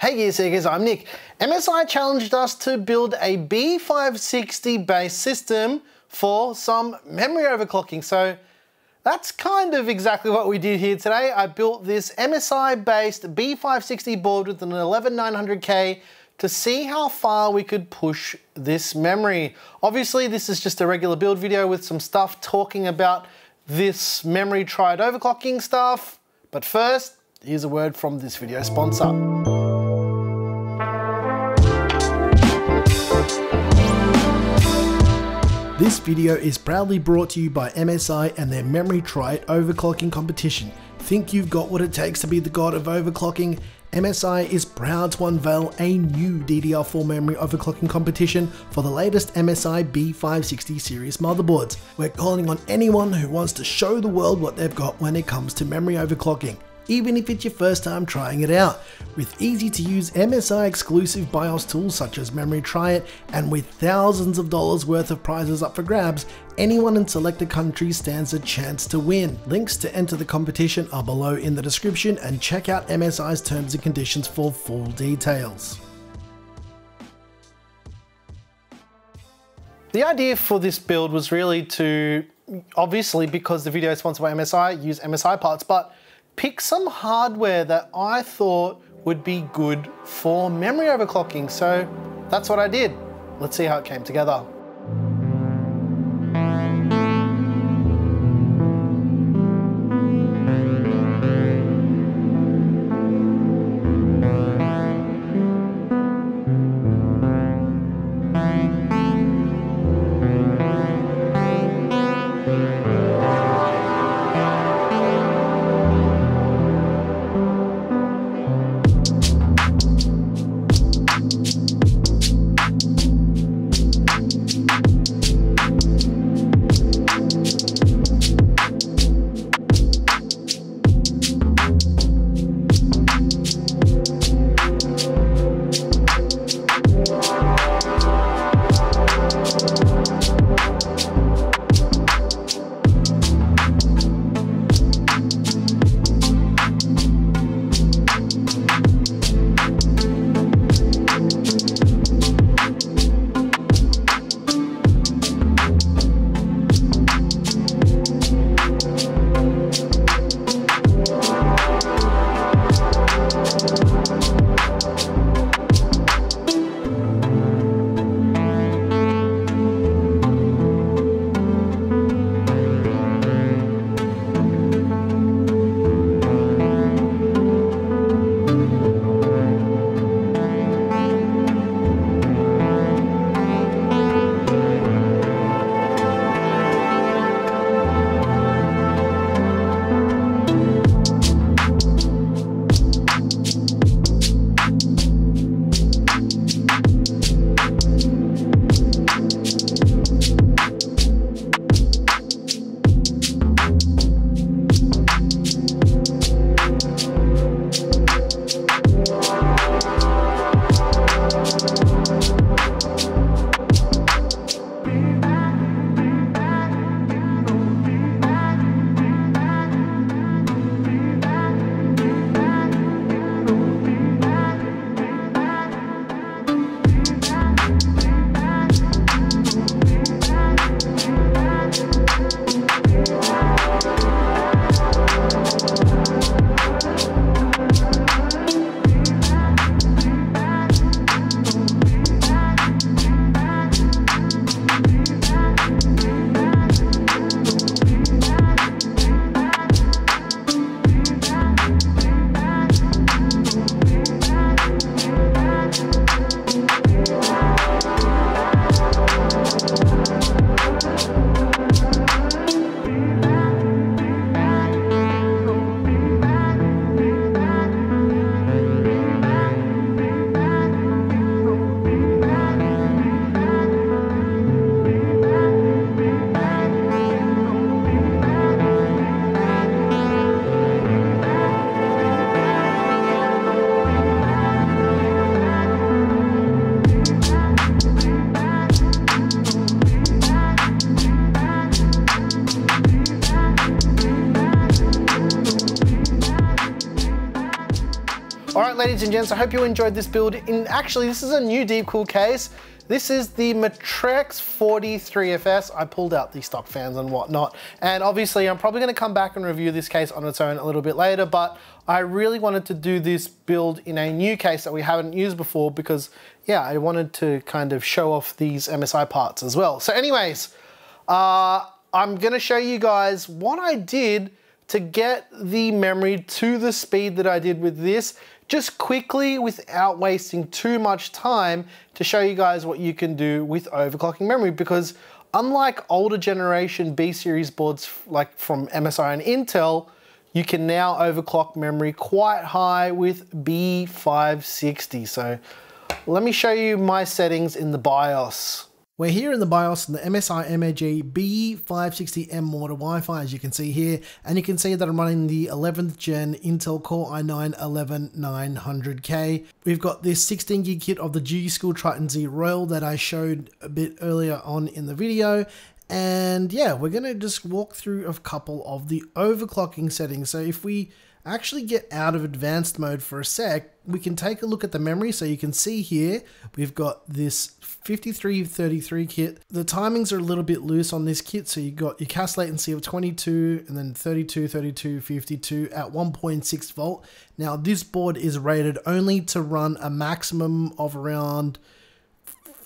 Hey Gear Seekers, I'm Nick. MSI challenged us to build a B560 based system for some memory overclocking. So that's kind of exactly what we did here today. I built this MSI based B560 board with an 11900K to see how far we could push this memory. Obviously, this is just a regular build video with some stuff talking about this Memory Try It overclocking stuff. But first, here's a word from this video sponsor. This video is proudly brought to you by MSI and their Memory Try It overclocking competition. Think you've got what it takes to be the god of overclocking? MSI is proud to unveil a new DDR4 memory overclocking competition for the latest MSI B560 series motherboards. We're calling on anyone who wants to show the world what they've got when it comes to memory overclocking even if it's your first time trying it out. With easy to use MSI exclusive BIOS tools such as Memory Try It, and with thousands of dollars worth of prizes up for grabs, anyone in selected countries stands a chance to win. Links to enter the competition are below in the description and check out MSI's terms and conditions for full details. The idea for this build was really to, obviously because the video is sponsored by MSI, use MSI parts, but pick some hardware that I thought would be good for memory overclocking. So that's what I did. Let's see how it came together. Ladies and gents, I hope you enjoyed this build. In Actually, this is a new Deepcool case. This is the Matrix 43FS. I pulled out the stock fans and whatnot. And obviously I'm probably gonna come back and review this case on its own a little bit later, but I really wanted to do this build in a new case that we haven't used before because yeah, I wanted to kind of show off these MSI parts as well. So anyways, uh, I'm gonna show you guys what I did to get the memory to the speed that I did with this just quickly without wasting too much time to show you guys what you can do with overclocking memory because unlike older generation B series boards like from MSI and Intel, you can now overclock memory quite high with B560. So let me show you my settings in the BIOS. We're here in the BIOS in the MSI MAG B560M Mortar Wi-Fi as you can see here and you can see that I'm running the 11th gen Intel Core i9-11900K. We've got this 16 gig kit of the G Skill Trident Z Royal that I showed a bit earlier on in the video and yeah we're gonna just walk through a couple of the overclocking settings. So if we actually get out of advanced mode for a sec, we can take a look at the memory. So you can see here, we've got this 5333 kit. The timings are a little bit loose on this kit. So you've got your CAS latency of 22 and then 32, 32, 52 at 1.6 volt. Now this board is rated only to run a maximum of around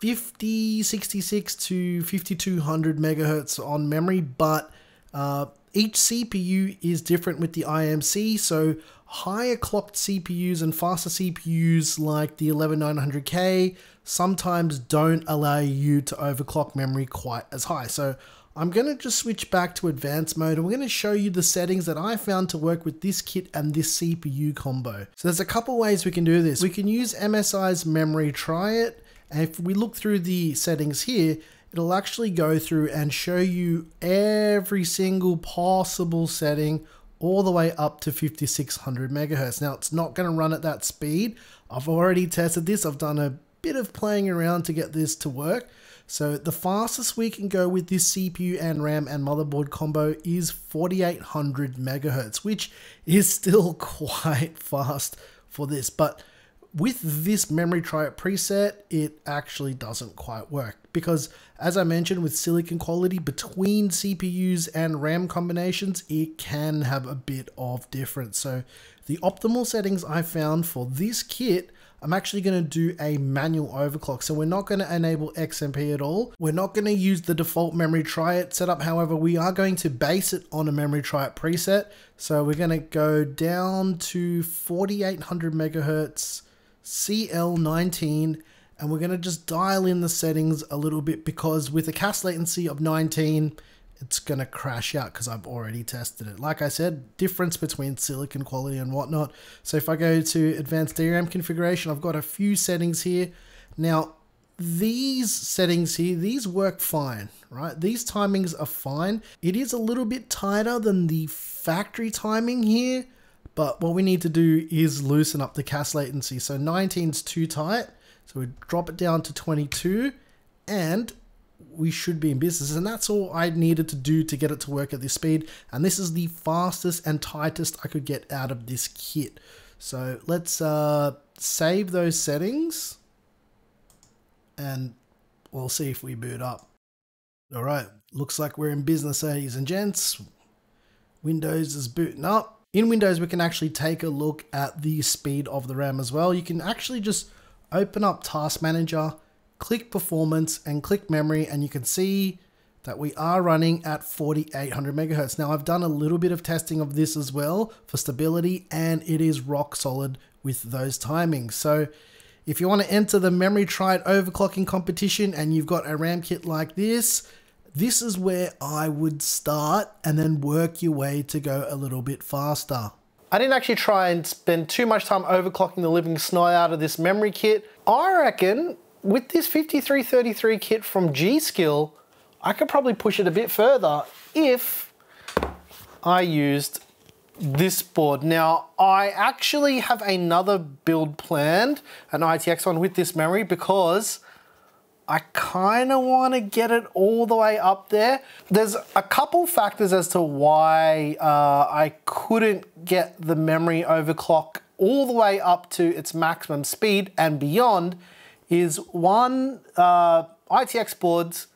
50, 66 to 5200 megahertz on memory, but uh, each CPU is different with the IMC, so higher clocked CPUs and faster CPUs like the 11900K sometimes don't allow you to overclock memory quite as high. So I'm going to just switch back to advanced mode and we're going to show you the settings that I found to work with this kit and this CPU combo. So there's a couple ways we can do this. We can use MSI's memory try it and if we look through the settings here, it'll actually go through and show you every single possible setting all the way up to 5600 megahertz. Now it's not going to run at that speed. I've already tested this. I've done a bit of playing around to get this to work. So the fastest we can go with this CPU and RAM and motherboard combo is 4800 megahertz, which is still quite fast for this. But with this memory it preset, it actually doesn't quite work because as I mentioned with silicon quality between CPUs and RAM combinations, it can have a bit of difference. So the optimal settings I found for this kit I'm actually going to do a manual overclock. So we're not going to enable XMP at all. We're not going to use the default memory it setup. However, we are going to base it on a memory it preset. So we're going to go down to 4800 megahertz CL19 and we're going to just dial in the settings a little bit because with a CAS latency of 19 it's going to crash out because I've already tested it. Like I said, difference between silicon quality and whatnot. So if I go to advanced DRAM configuration, I've got a few settings here. Now, these settings here, these work fine, right? These timings are fine. It is a little bit tighter than the factory timing here, but what we need to do is loosen up the CAS latency. So 19 is too tight. So we drop it down to 22 and we should be in business. And that's all I needed to do to get it to work at this speed. And this is the fastest and tightest I could get out of this kit. So let's uh, save those settings and we'll see if we boot up. All right, looks like we're in business, ladies and gents. Windows is booting up. In Windows, we can actually take a look at the speed of the RAM as well. You can actually just open up Task Manager, click Performance and click Memory and you can see that we are running at 4800 megahertz. Now I've done a little bit of testing of this as well for stability and it is rock solid with those timings. So if you want to enter the Memory Try It overclocking competition and you've got a RAM kit like this, this is where I would start and then work your way to go a little bit faster. I didn't actually try and spend too much time overclocking the living snot out of this memory kit. I reckon with this 5333 kit from G-Skill, I could probably push it a bit further if I used this board. Now, I actually have another build planned, an ITX one with this memory because I kind of want to get it all the way up there. There's a couple factors as to why uh, I couldn't get the memory overclock all the way up to its maximum speed and beyond is one uh, ITX boards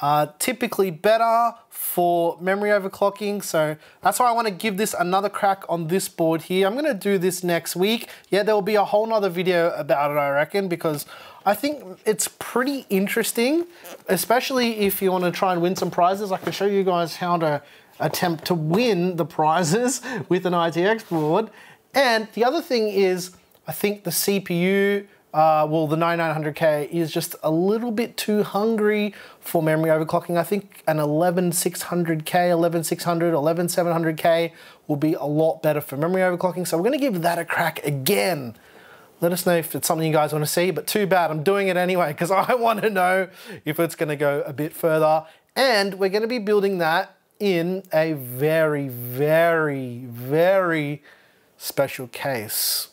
are typically better for memory overclocking. So that's why I want to give this another crack on this board here. I'm going to do this next week. Yeah, there will be a whole nother video about it, I reckon, because I think it's pretty interesting, especially if you want to try and win some prizes. I can show you guys how to attempt to win the prizes with an ITX board. And the other thing is, I think the CPU uh, well, the 9900K is just a little bit too hungry for memory overclocking. I think an 11600K, 11600, 11700K will be a lot better for memory overclocking. So we're gonna give that a crack again. Let us know if it's something you guys wanna see, but too bad, I'm doing it anyway because I wanna know if it's gonna go a bit further. And we're gonna be building that in a very, very, very special case.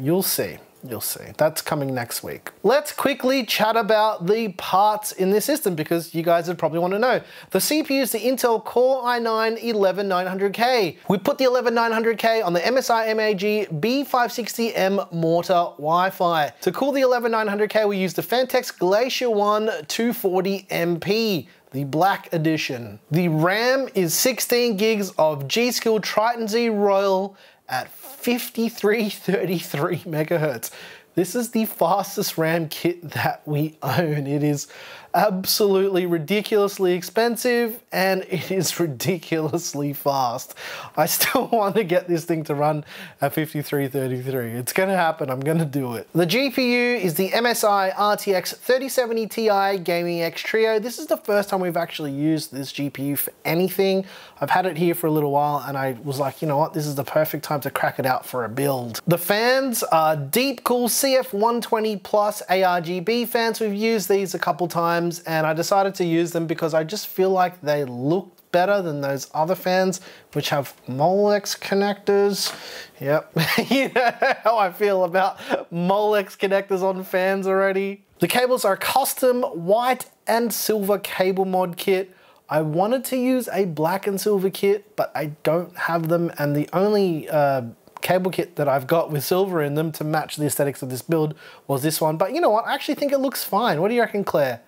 You'll see. You'll see. That's coming next week. Let's quickly chat about the parts in this system because you guys would probably want to know. The CPU is the Intel Core i9 11900K. We put the 11900K on the MSI MAG B560M Mortar Wi-Fi. To cool the 11900K, we use the Phanteks Glacier One 240MP the black edition. The RAM is 16 gigs of G.Skill Trident Z Royal at 5333 megahertz. This is the fastest RAM kit that we own. It is absolutely ridiculously expensive and it is ridiculously fast. I still want to get this thing to run at 5333. It's gonna happen, I'm gonna do it. The GPU is the MSI RTX 3070 Ti Gaming X Trio. This is the first time we've actually used this GPU for anything. I've had it here for a little while and I was like, you know what, this is the perfect time to crack it out for a build. The fans are Deepcool CF120 Plus ARGB fans. We've used these a couple times and I decided to use them because I just feel like they look better than those other fans which have Molex connectors. Yep, you know how I feel about Molex connectors on fans already. The cables are a custom white and silver CableMod kit. I wanted to use a black and silver kit, but I don't have them, and the only uh, cable kit that I've got with silver in them to match the aesthetics of this build was this one. But you know what? I actually think it looks fine. What do you reckon, Claire?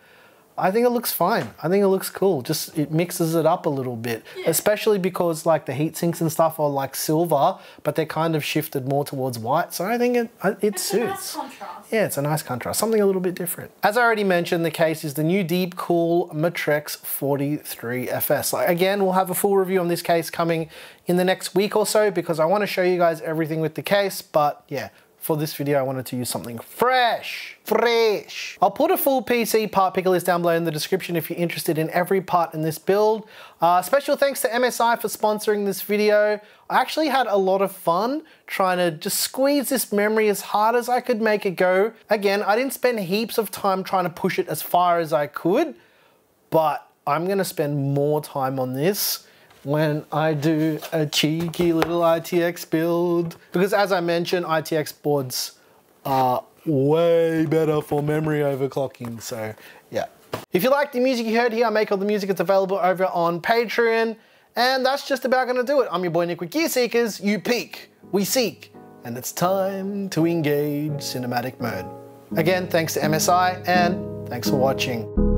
I think it looks fine. I think it looks cool. Just it mixes it up a little bit, yeah. especially because like the heat sinks and stuff are like silver, but they're kind of shifted more towards white. So I think it it it's suits. Nice yeah, it's a nice contrast. Something a little bit different. As I already mentioned, the case is the new Deepcool Matrix 43FS. Like again, we'll have a full review on this case coming in the next week or so because I want to show you guys everything with the case. But yeah, for this video, I wanted to use something fresh, fresh. I'll put a full PC part picker list down below in the description if you're interested in every part in this build. Uh, special thanks to MSI for sponsoring this video. I actually had a lot of fun trying to just squeeze this memory as hard as I could make it go. Again, I didn't spend heaps of time trying to push it as far as I could, but I'm gonna spend more time on this when I do a cheeky little ITX build. Because as I mentioned, ITX boards are way better for memory overclocking. So yeah. If you like the music you heard here, I make all the music. It's available over on Patreon. And that's just about gonna do it. I'm your boy Nick with Gear Seekers. You peek, we seek, and it's time to engage cinematic mode. Again, thanks to MSI and thanks for watching.